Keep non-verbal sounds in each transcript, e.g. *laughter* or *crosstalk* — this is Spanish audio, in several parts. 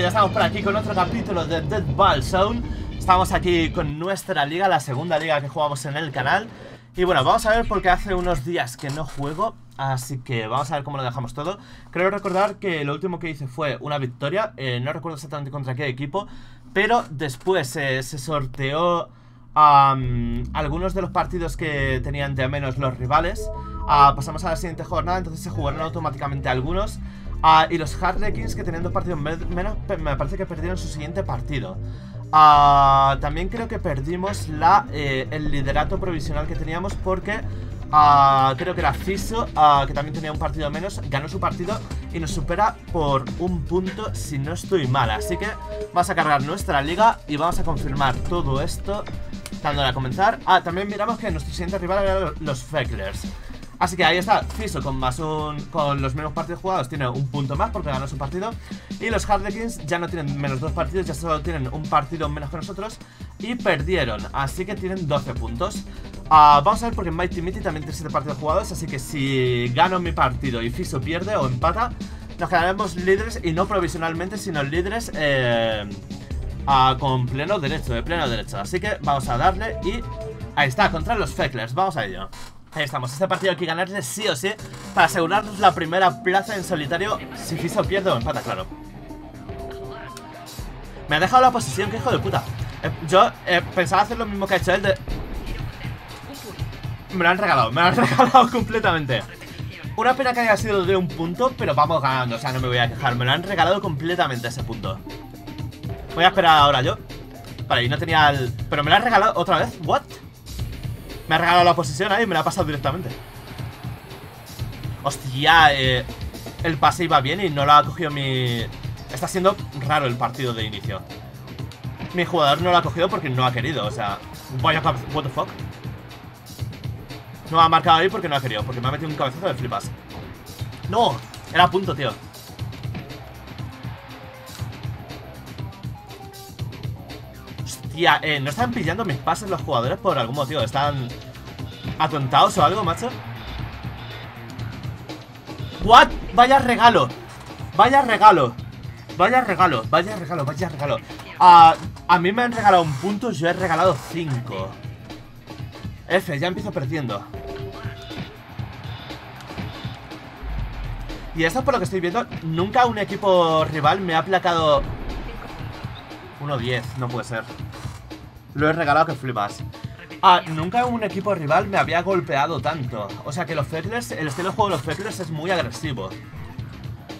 Ya estamos por aquí con otro capítulo de Dead Ball Zone. Estamos aquí con nuestra liga, la segunda liga que jugamos en el canal. Y bueno, vamos a ver porque hace unos días que no juego Así que vamos a ver cómo lo dejamos todo. Creo recordar que lo último que hice fue una victoria eh, No recuerdo exactamente contra qué equipo Pero después eh, se sorteó algunos de los partidos que tenían de menos los rivales. Ah, Pasamos a la siguiente jornada, entonces se jugaron automáticamente algunos Ah, y los Harlequins que tenían dos partidos menos, me parece que perdieron su siguiente partido. Ah, también creo que perdimos la, eh, el liderato provisional que teníamos porque ah, creo que era Fiso, que también tenía un partido menos, ganó su partido y nos supera por un punto si no estoy mal. Así que vamos a cargar nuestra liga y vamos a confirmar todo esto dándole a comenzar. También miramos que nuestro siguiente rival era los Fecklers. Así que ahí está, Fiso con más un, con los menos partidos jugados tiene un punto más porque ganó su partido. Y los Harlequins ya no tienen menos dos partidos, ya solo tienen un partido menos que nosotros Y perdieron, así que tienen 12 puntos. Ah, Vamos a ver porque Mighty Mitty también tiene 7 partidos jugados Así que si gano mi partido y Fiso pierde o empata Nos quedaremos líderes y no provisionalmente sino líderes eh, ah, con pleno derecho, de pleno derecho. Así que vamos a darle y ahí está, contra los Fecklers, vamos a ello Ahí estamos, este partido hay que ganarle sí o sí Para asegurarnos la primera plaza en solitario. Si Fiso pierde o empata, claro. Me ha dejado la posición, que hijo de puta. Eh, Yo eh, pensaba hacer lo mismo que ha hecho él de... Me lo han regalado, me lo han *laughs* regalado completamente. Una pena que haya sido de un punto Pero vamos ganando, o sea, no me voy a quejar. Me lo han regalado completamente ese punto. Voy a esperar ahora yo. Vale, y no tenía el... Pero me lo han regalado otra vez, ¿what? Me ha regalado la posición ahí y me la ha pasado directamente. Hostia, eh, el pase iba bien y no lo ha cogido mi... Está siendo raro el partido de inicio. Mi jugador no lo ha cogido porque no ha querido, o sea... Vaya what the fuck. No ha marcado ahí porque no ha querido, porque me ha metido un cabezazo de flipas. ¡No! Era punto, tío. Hostia, eh, no están pillando mis pases los jugadores por algún motivo. Están atontados o algo, macho. What? Vaya regalo. Vaya regalo. Vaya regalo, vaya regalo, vaya regalo. Ah, a mí me han regalado un punto, yo he regalado cinco. F, ya empiezo perdiendo. Y esto por lo que estoy viendo, nunca un equipo rival me ha aplacado 1-10, no puede ser. Lo he regalado que flipas. Ah, nunca un equipo rival me había golpeado tanto. O sea que los Fecklers, el estilo de juego de los Fecklers es muy agresivo.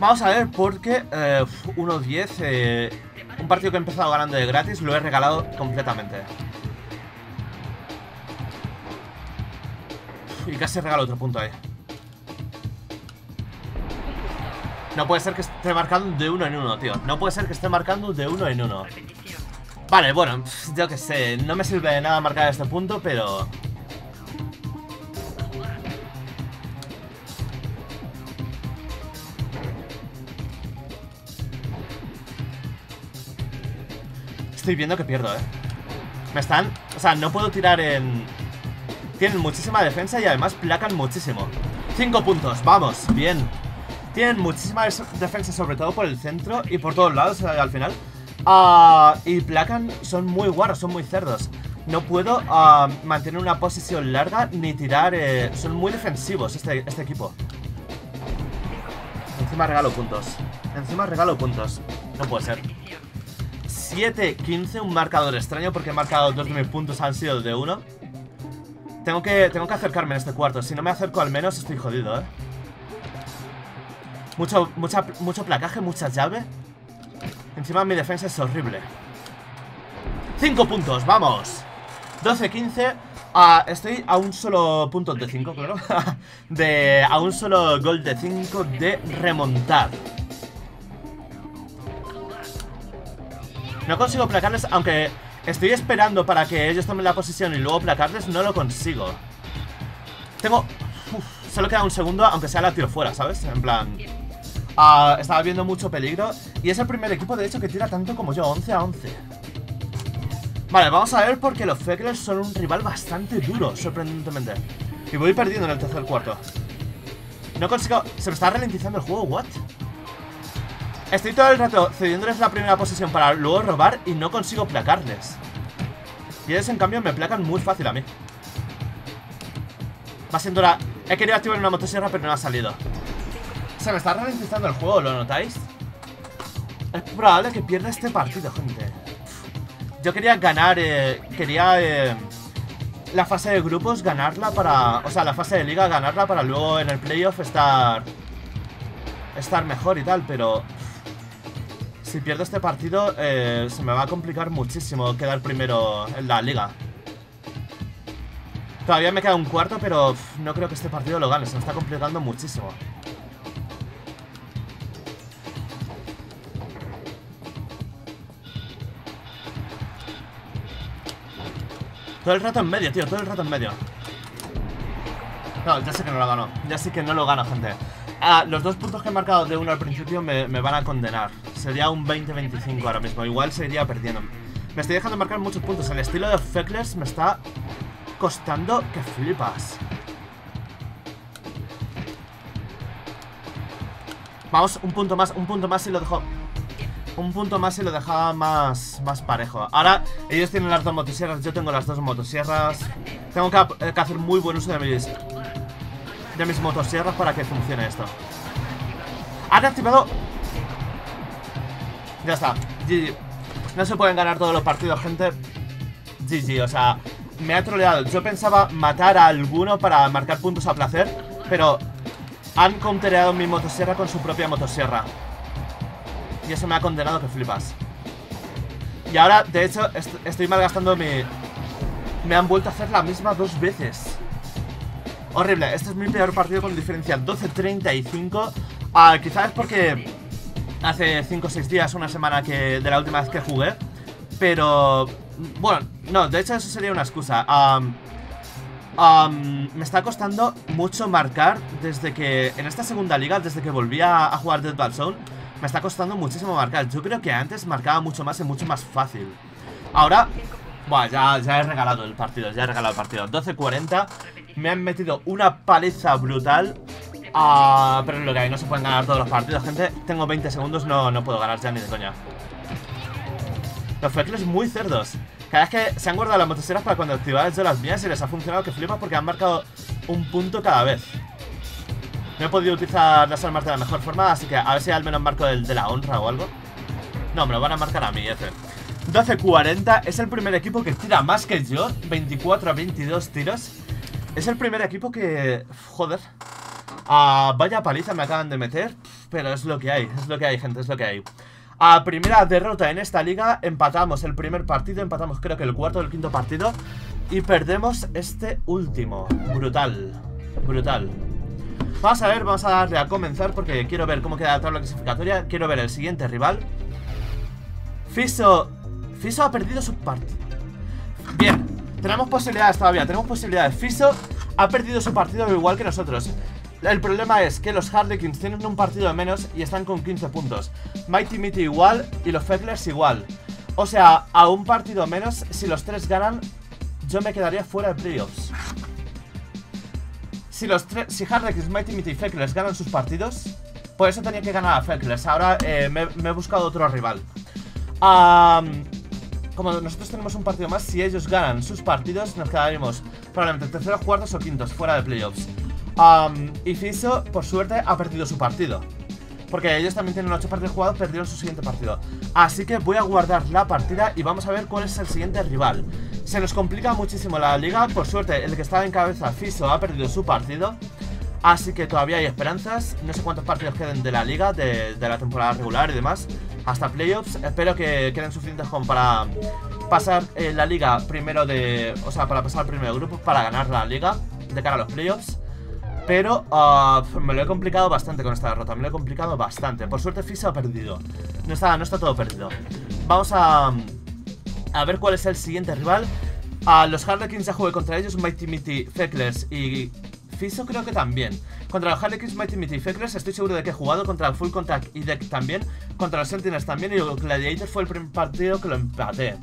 Vamos a ver porque eh, 1-10, eh, un partido que he empezado ganando de gratis, lo he regalado completamente. Y casi regalo otro punto ahí. No puede ser que esté marcando de uno en uno, tío. No puede ser que esté marcando de uno en uno. Vale, bueno, yo que sé, no me sirve de nada marcar este punto, pero... Estoy viendo que pierdo, ¿eh? Me están... O sea, no puedo tirar en... Tienen muchísima defensa y además placan muchísimo. Cinco puntos, vamos, bien. Tienen muchísima defensa, sobre todo por el centro y por todos lados al final. Ah, y Placan son muy guarros, son muy cerdos. No puedo ah, mantener una posición larga ni tirar... Eh, son muy defensivos este, este equipo. Encima regalo puntos. Encima regalo puntos. No puede ser. 7-15, un marcador extraño porque he marcado dos de mis puntos han sido de uno. Tengo que, tengo que acercarme en este cuarto. Si no me acerco al menos estoy jodido, ¿eh? Mucho, mucha, mucho placaje, mucha llave. Encima mi defensa es horrible. 5 puntos, vamos. 12-15 ah, Estoy a un solo punto de 5, claro. *laughs* De, A un solo gol de 5 de remontar. No consigo placarles, aunque estoy esperando para que ellos tomen la posición y luego placarles, no lo consigo. Tengo... solo queda un segundo, aunque sea la tiro fuera, ¿sabes? En plan... Ah, estaba viendo mucho peligro Y es el primer equipo de hecho que tira tanto como yo 11 a 11 Vale, vamos a ver porque los Fecklers son un rival bastante duro Sorprendentemente Y voy perdiendo en el tercer cuarto No consigo... Se me está ralentizando el juego, ¿what? Estoy todo el rato cediéndoles la primera posición para luego robar y no consigo placarles. Y ellos, en cambio, me placan muy fácil a mí. Va siendo la... He querido activar una motosierra, pero no ha salido. Se me está ralentizando el juego, ¿lo notáis? Es probable que pierda este partido, gente. Yo quería ganar, eh, quería eh, la fase de grupos ganarla para... O sea, la fase de liga ganarla para luego en el playoff estar... Estar mejor y tal, pero... Si pierdo este partido, eh, se me va a complicar muchísimo quedar primero en la liga. Todavía me queda un cuarto, pero no creo que este partido lo gane. Se me está complicando muchísimo. Todo el rato en medio, tío, todo el rato en medio. No, ya sé que no lo gano Ya sé que no lo gano, gente. Ah, Los dos puntos que he marcado de uno al principio me, van a condenar. Sería un 20-25 ahora mismo Igual seguiría perdiendo. Me estoy dejando marcar muchos puntos El estilo de Feckless me está costando que flipas. Vamos, un punto más, un punto más y lo dejo un punto más y lo dejaba más, más parejo. Ahora, ellos tienen las dos motosierras, yo tengo las dos motosierras. Tengo que, hacer muy buen uso de mis, de mis motosierras para que funcione esto. Han activado... Ya está, GG. No se pueden ganar todos los partidos, gente. GG, o sea, me ha troleado. Yo pensaba matar a alguno para marcar puntos a placer, pero han countereado mi motosierra con su propia motosierra. Y eso me ha condenado que flipas. Y ahora, de hecho, estoy malgastando mi... Me han vuelto a hacer la misma dos veces. Horrible, este es mi peor partido con diferencia 12-35 ah, Quizás es porque hace 5 o 6 días, una semana que de la última vez que jugué Pero... Bueno, no, de hecho eso sería una excusa. Me está costando mucho marcar desde que... En esta segunda liga, desde que volví a, a jugar Dead Bad Zone me está costando muchísimo marcar. Yo creo que antes marcaba mucho más y mucho más fácil. Ahora, bueno, ya, ya he regalado el partido, ya he regalado el partido. 12-40, me han metido una paliza brutal. Uh, pero es lo que hay, no se pueden ganar todos los partidos, gente. Tengo 20 segundos, no, no puedo ganar ya ni de coña. Los Freckles muy cerdos. Cada vez que se han guardado las motoseras para cuando activar yo las mías y les ha funcionado que flipas porque han marcado un punto cada vez. No he podido utilizar las armas de la mejor forma, así que a ver si al menos marco el de la honra o algo. No, me lo van a marcar a mí, F. 12-40, es el primer equipo que tira más que yo 24 a 22 tiros Es el primer equipo que... Joder ah, Vaya paliza me acaban de meter Pero es lo que hay, es lo que hay, gente, es lo que hay a primera derrota en esta liga Empatamos el primer partido Empatamos creo que el cuarto o el quinto partido Y perdemos este último Brutal Brutal Vamos a ver, vamos a darle a comenzar porque quiero ver cómo queda la tabla clasificatoria. Quiero ver el siguiente rival. Fiso. Fiso ha perdido su partido. Bien, tenemos posibilidades todavía, tenemos posibilidades. Fiso ha perdido su partido igual que nosotros. El problema es que los Harlequins tienen un partido de menos y están con 15 puntos. Mighty Mitty igual y los Fecklers igual. O sea, a un partido menos, si los tres ganan, yo me quedaría fuera de playoffs. Si los tres, si Mighty Mitty y Feckless ganan sus partidos Por eso tenía que ganar a Feckless. Ahora eh, me, he buscado otro rival. Como nosotros tenemos un partido más Si ellos ganan sus partidos Nos quedaríamos probablemente terceros, cuartos o quintos Fuera de playoffs. Y Fiso, por suerte, ha perdido su partido porque ellos también tienen 8 partidos jugados, perdieron su siguiente partido. Así que voy a guardar la partida y vamos a ver cuál es el siguiente rival. Se nos complica muchísimo la liga Por suerte, el que estaba en cabeza, Fiso, ha perdido su partido. Así que todavía hay esperanzas. No sé cuántos partidos queden de la liga De, la temporada regular y demás Hasta playoffs. Espero que queden suficientes como para pasar eh, la liga primero de... O sea, para pasar al primer grupo Para ganar la liga de cara a los playoffs pero uh, me lo he complicado bastante con esta derrota Me lo he complicado bastante Por suerte Fiso ha perdido No está, no está todo perdido Vamos a a ver cuál es el siguiente rival. A los Harlequins ya jugué contra ellos, Mighty Mitty, Fecklers y Fiso creo que también. Contra los Harlequins, Mighty Mitty y estoy seguro de que he jugado. Contra Full Contact y Deck también. Contra los Sentinels también. Y Gladiator fue el primer partido que lo empaté.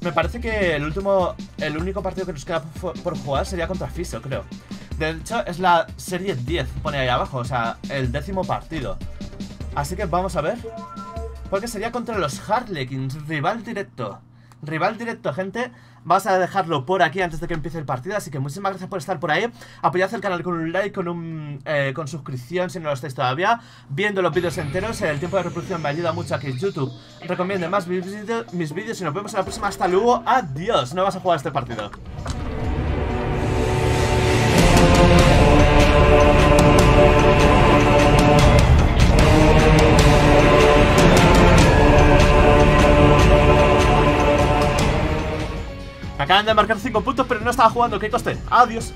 Me parece que el último, el único partido que nos queda por jugar sería contra Fiso, creo. De hecho, es la serie 10, pone ahí abajo, o sea, el décimo partido. Así que vamos a ver. Porque sería contra los Harlequins, rival directo. Rival directo, gente. Vamos a dejarlo por aquí antes de que empiece el partido. Así que muchísimas gracias por estar por ahí. Apoyad el canal con un like, con un eh, con suscripción si no lo estáis todavía. Viendo los vídeos enteros. El tiempo de reproducción me ayuda mucho a que YouTube recomiende más mis vídeos. Y nos vemos en la próxima. Hasta luego. Adiós. No vas a jugar este partido. Acaban de marcar 5 puntos, pero no estaba jugando. ¿Qué coste? Adiós.